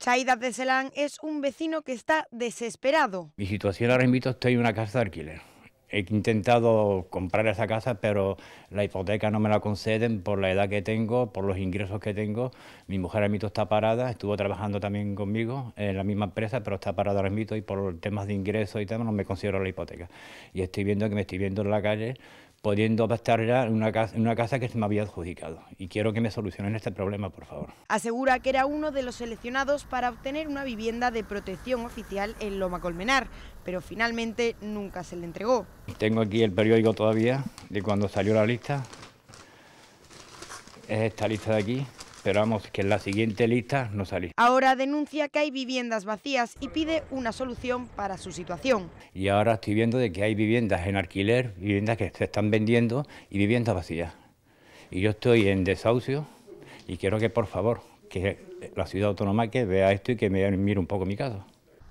Chaida de Selán es un vecino que está desesperado. Mi situación ahora mismo estoy en una casa de alquiler. He intentado comprar esa casa, pero la hipoteca no me la conceden por la edad que tengo, por los ingresos que tengo. Mi mujer ahora está parada, estuvo trabajando también conmigo en la misma empresa, pero está parada ahora mismo y por temas de ingresos y temas no me considero la hipoteca. Y estoy viendo que me estoy viendo en la calle pudiendo estar ya en una, casa, en una casa que se me había adjudicado. Y quiero que me solucionen este problema, por favor. Asegura que era uno de los seleccionados para obtener una vivienda de protección oficial en Loma Colmenar, pero finalmente nunca se le entregó. Tengo aquí el periódico todavía de cuando salió la lista. Es esta lista de aquí, pero vamos, que en la siguiente lista no salí. Ahora denuncia que hay viviendas vacías y pide una solución para su situación. Y ahora estoy viendo de que hay viviendas en alquiler, viviendas que se están vendiendo y viviendas vacías. Y yo estoy en desahucio y quiero que por favor, que la ciudad autónoma que vea esto y que me mire un poco mi caso.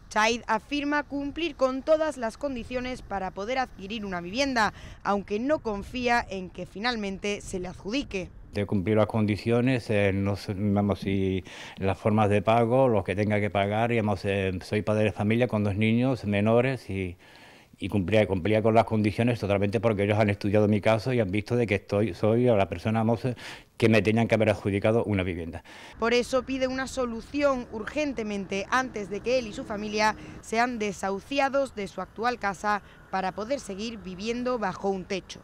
Chaid afirma cumplir con todas las condiciones para poder adquirir una vivienda, aunque no confía en que finalmente se le adjudique. De cumplir las condiciones, eh, no vamos, si las formas de pago, los que tenga que pagar, digamos, eh, soy padre de familia con dos niños menores y, y cumplía, cumplía con las condiciones totalmente porque ellos han estudiado mi caso y han visto de que estoy, soy la persona que me tenían que haber adjudicado una vivienda. Por eso pide una solución urgentemente antes de que él y su familia sean desahuciados de su actual casa para poder seguir viviendo bajo un techo.